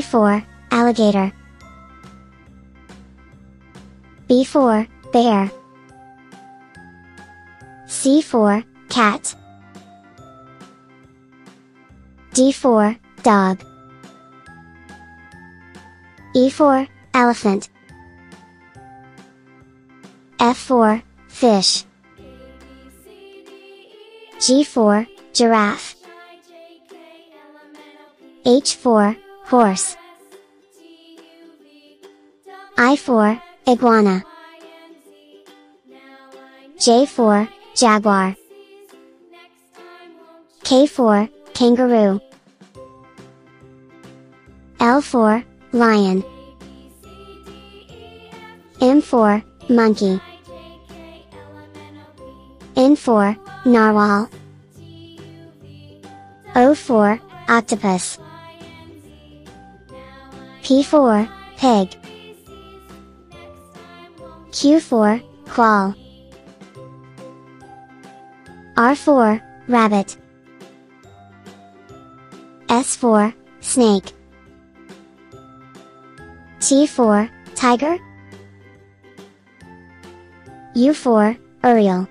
for alligator. B for bear. C for cat. D for dog. E for elephant. F for fish. G for giraffe. H for horse. I for iguana. J for jaguar. K for kangaroo. L for lion. M for monkey. N for narwhal. O for octopus. P for pig. Q4, quail. R4, rabbit. S4, snake. T4, tiger. U4, urial.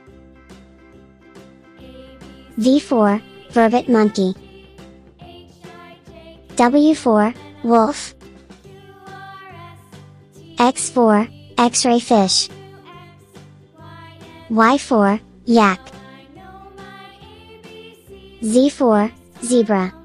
V4, vervet monkey. W4, wolf. X for X-ray fish. Y4, yak. Z4, zebra.